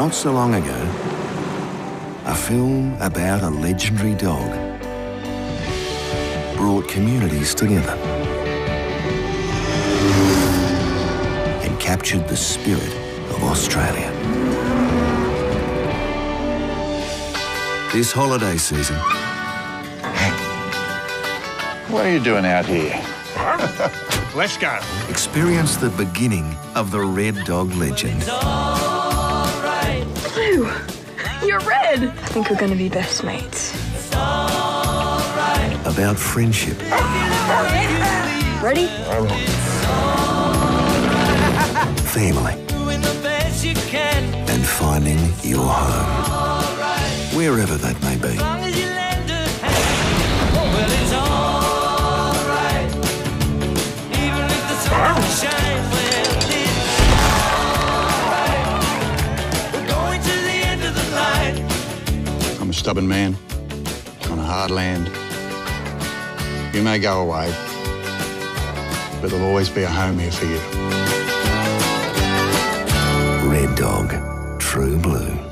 Not so long ago, a film about a legendary dog brought communities together and captured the spirit of Australia. This holiday season, What are you doing out here? Let's go. experience the beginning of the Red Dog legend. Blue, you're red. I think we're gonna be best mates. About friendship Ready? family, Doing the best you can. and finding your home. Wherever that may be. I'm a stubborn man on a hard land. You may go away, but there'll always be a home here for you. Red Dog, True Blue.